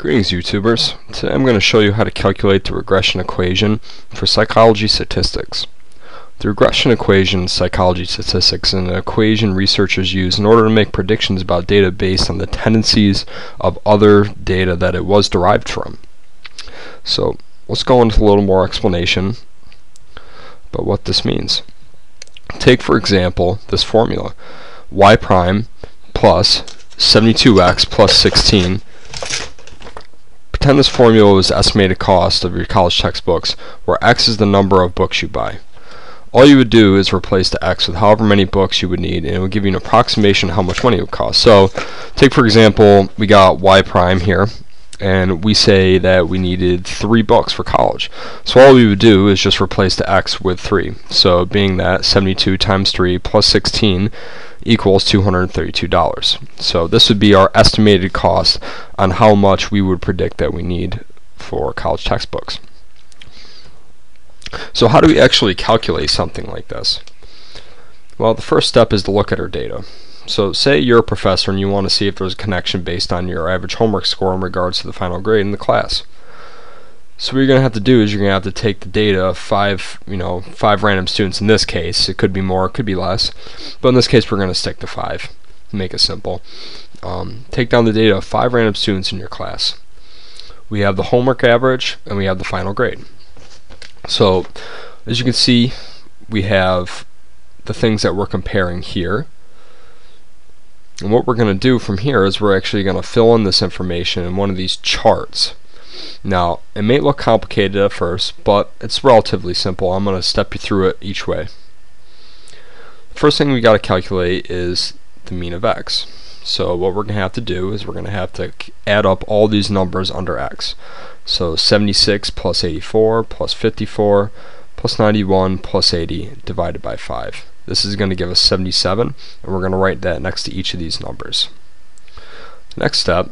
Greetings YouTubers. Today I'm going to show you how to calculate the regression equation for psychology statistics. The regression equation psychology statistics is an equation researchers use in order to make predictions about data based on the tendencies of other data that it was derived from. So let's go into a little more explanation about what this means. Take for example this formula y prime plus 72x plus 16 Pretend this formula was the estimated cost of your college textbooks, where x is the number of books you buy. All you would do is replace the x with however many books you would need, and it would give you an approximation of how much money it would cost. So, take for example, we got y prime here, and we say that we needed three books for college. So all we would do is just replace the x with 3. So being that 72 times 3 plus 16 equals $232. So this would be our estimated cost on how much we would predict that we need for college textbooks. So how do we actually calculate something like this? Well, the first step is to look at our data. So say you're a professor and you want to see if there's a connection based on your average homework score in regards to the final grade in the class. So what you're going to have to do is you're going to have to take the data of five, you know, five random students in this case. It could be more, it could be less. But in this case, we're going to stick to five. Make it simple. Um, take down the data of five random students in your class. We have the homework average and we have the final grade. So as you can see, we have the things that we're comparing here. And what we're going to do from here is we're actually going to fill in this information in one of these charts. Now, it may look complicated at first, but it's relatively simple. I'm going to step you through it each way. First thing we got to calculate is the mean of x. So what we're going to have to do is we're going to have to add up all these numbers under x. So 76 plus 84 plus 54 plus 91 plus 80 divided by 5. This is going to give us 77, and we're going to write that next to each of these numbers. next step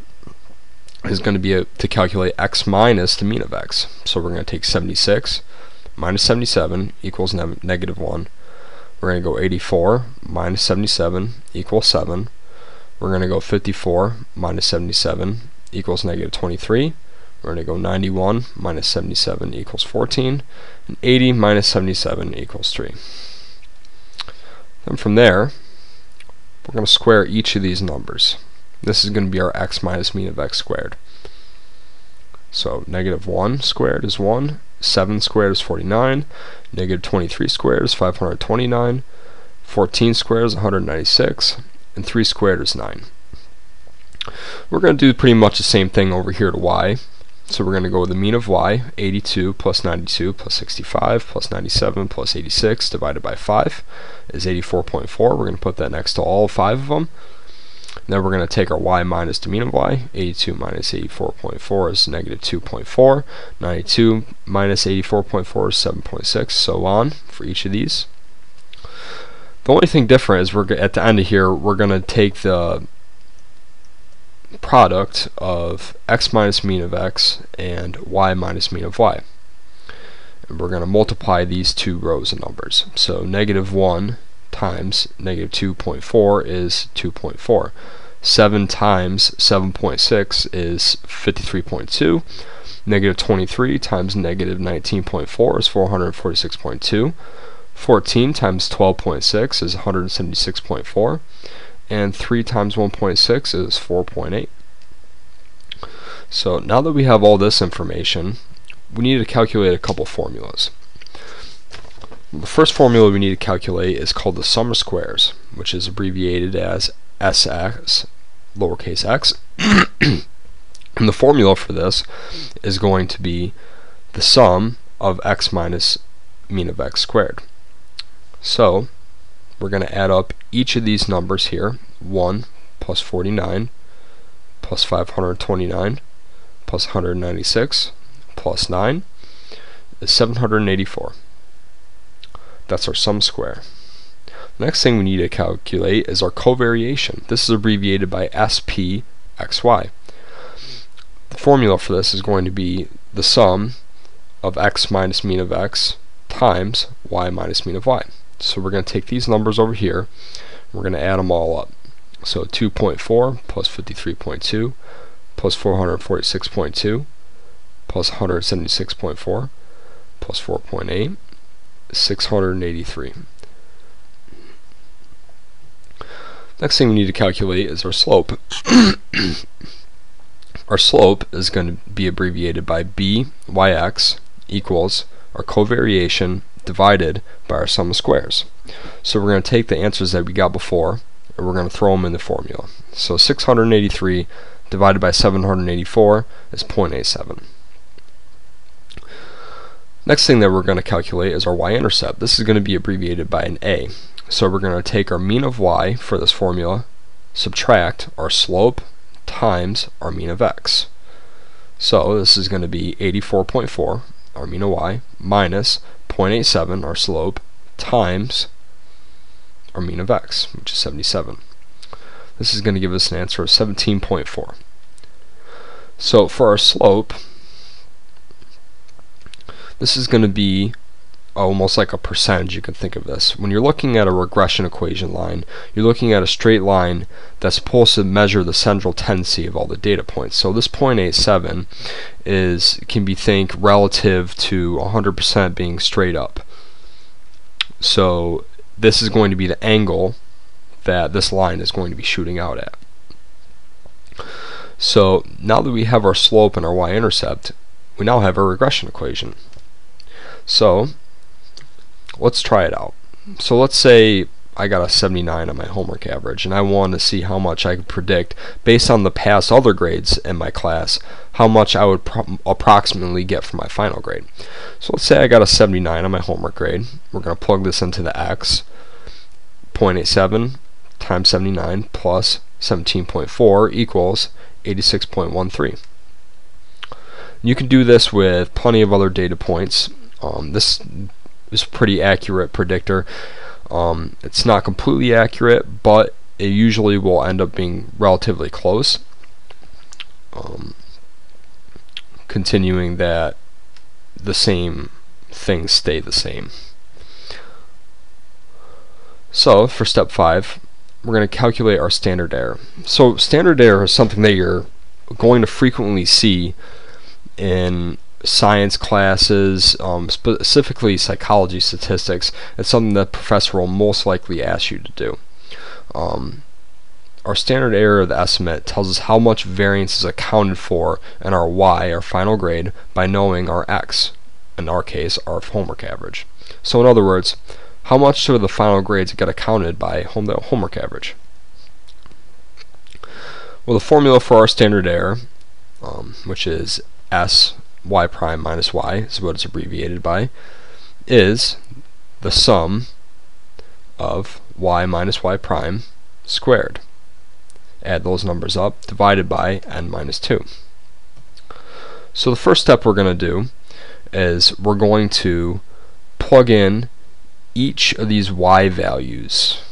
is going to be a, to calculate x minus the mean of x. So we're going to take 76 minus 77 equals ne negative 1. We're going to go 84 minus 77 equals 7. We're going to go 54 minus 77 equals negative 23. We're going to go 91 minus 77 equals 14. And 80 minus 77 equals 3. And from there, we're going to square each of these numbers. This is going to be our x minus mean of x squared. So negative 1 squared is 1, 7 squared is 49, negative 23 squared is 529, 14 squared is 196, and 3 squared is 9. We're going to do pretty much the same thing over here to y. So we're going to go with the mean of y, 82 plus 92 plus 65 plus 97 plus 86 divided by 5 is 84.4. We're going to put that next to all five of them. Then we're going to take our y minus the mean of y. 82 minus 84.4 is negative 2.4. 92 minus 84.4 is 7.6, so on for each of these. The only thing different is we're at the end of here, we're going to take the product of x minus mean of x and y minus mean of y. And we're going to multiply these two rows of numbers. So negative 1 times negative 2.4 is 2.4. 7 times 7.6 is 53.2. Negative 23 times negative 19.4 is 446.2. 14 times 12.6 is 176.4 and 3 times 1.6 is 4.8. So now that we have all this information, we need to calculate a couple formulas. The first formula we need to calculate is called the sum of squares, which is abbreviated as SX, lowercase x. and the formula for this is going to be the sum of x minus mean of x squared. So we're going to add up each of these numbers here 1 plus 49 plus 529 plus 196 plus 9 is 784 that's our sum square. Next thing we need to calculate is our covariation. This is abbreviated by SPXY the formula for this is going to be the sum of x minus mean of x times y minus mean of y. So we're going to take these numbers over here, we're going to add them all up. So 2.4 plus 53.2 plus 446.2 plus 176.4 plus 4.8 683. Next thing we need to calculate is our slope. our slope is going to be abbreviated by byx equals our covariation divided by our sum of squares. So we're going to take the answers that we got before and we're going to throw them in the formula. So 683 divided by 784 is 0.87. Next thing that we're going to calculate is our y-intercept. This is going to be abbreviated by an a. So we're going to take our mean of y for this formula, subtract our slope times our mean of x. So this is going to be 84.4, our mean of y, minus 0.87, our slope, times our mean of x, which is 77. This is going to give us an answer of 17.4. So for our slope, this is going to be almost like a percentage you can think of this. When you're looking at a regression equation line, you're looking at a straight line that's supposed to measure the central tendency of all the data points. So this 0.87 is can be think relative to 100% being straight up. So this is going to be the angle that this line is going to be shooting out at. So now that we have our slope and our y-intercept, we now have a regression equation. So let's try it out. So let's say I got a 79 on my homework average and I want to see how much I could predict based on the past other grades in my class how much I would approximately get for my final grade. So let's say I got a 79 on my homework grade. We're going to plug this into the x 0.87 times 79 plus 17.4 equals 86.13. You can do this with plenty of other data points. Um, this is a pretty accurate predictor. Um, it's not completely accurate, but it usually will end up being relatively close. Um, continuing that the same things stay the same. So for step 5, we're going to calculate our standard error. So standard error is something that you're going to frequently see in science classes, um, specifically psychology statistics. It's something that professor will most likely ask you to do. Um, our standard error of the estimate tells us how much variance is accounted for in our y, our final grade, by knowing our x, in our case, our homework average. So in other words, how much of the final grades get accounted by home the homework average? Well, the formula for our standard error, um, which is s y prime minus y is what it's abbreviated by, is the sum of y minus y prime squared. Add those numbers up, divided by n minus 2. So the first step we're going to do is we're going to plug in each of these y values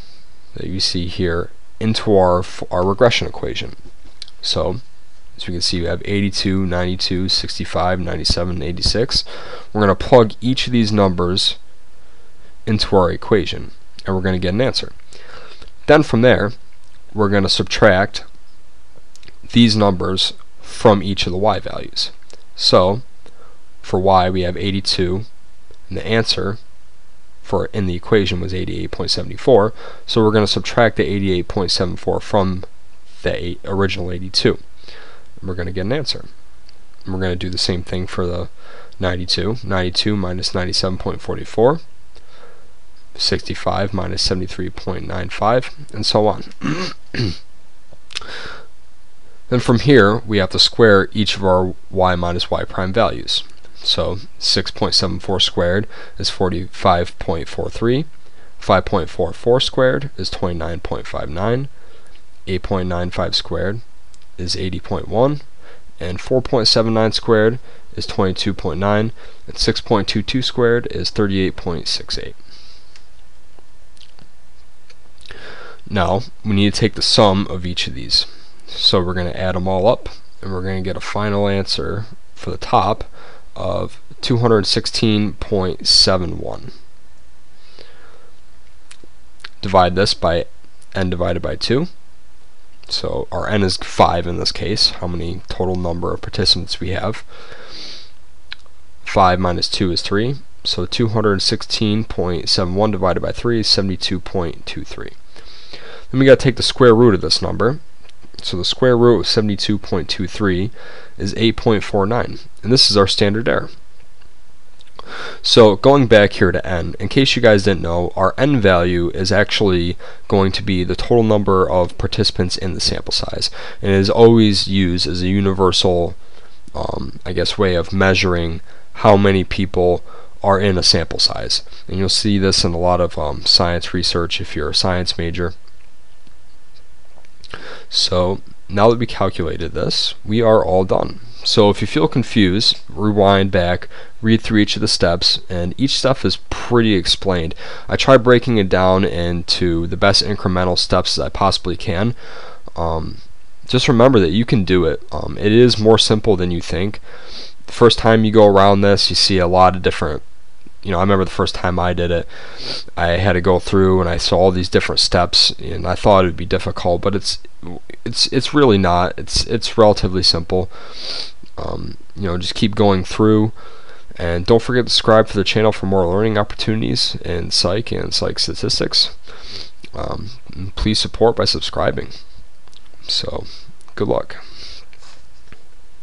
that you see here into our, our regression equation. So as we can see, we have 82, 92, 65, 97, 86. We're going to plug each of these numbers into our equation, and we're going to get an answer. Then from there, we're going to subtract these numbers from each of the y values. So, for y, we have 82, and the answer for in the equation was 88.74. So we're going to subtract the 88.74 from the original 82 we're going to get an answer. And we're going to do the same thing for the 92. 92 minus 97.44, 65 minus 73.95, and so on. then from here, we have to square each of our y minus y prime values. So 6.74 squared is 45.43, 5.44 squared is 29.59, 8.95 squared is 80.1 and 4.79 squared is 22.9 and 6.22 squared is 38.68. Now we need to take the sum of each of these. So we're going to add them all up and we're going to get a final answer for the top of 216.71. Divide this by n divided by 2 So our n is 5 in this case, how many total number of participants we have. 5 minus 2 is 3, so 216.71 divided by 3 is 72.23. Then we got to take the square root of this number. So the square root of 72.23 is 8.49, and this is our standard error. So going back here to n, in case you guys didn't know, our n value is actually going to be the total number of participants in the sample size. And it is always used as a universal, um, I guess, way of measuring how many people are in a sample size. And you'll see this in a lot of um, science research if you're a science major. So now that we calculated this, we are all done. So if you feel confused, rewind back, read through each of the steps, and each step is pretty explained. I try breaking it down into the best incremental steps as I possibly can. Um, just remember that you can do it. Um, it is more simple than you think. The first time you go around this, you see a lot of different you know, I remember the first time I did it, I had to go through and I saw all these different steps, and I thought it would be difficult, but it's it's it's really not. It's it's relatively simple. Um, you know, just keep going through, and don't forget to subscribe for the channel for more learning opportunities in psych and psych statistics. Um, please support by subscribing. So, good luck.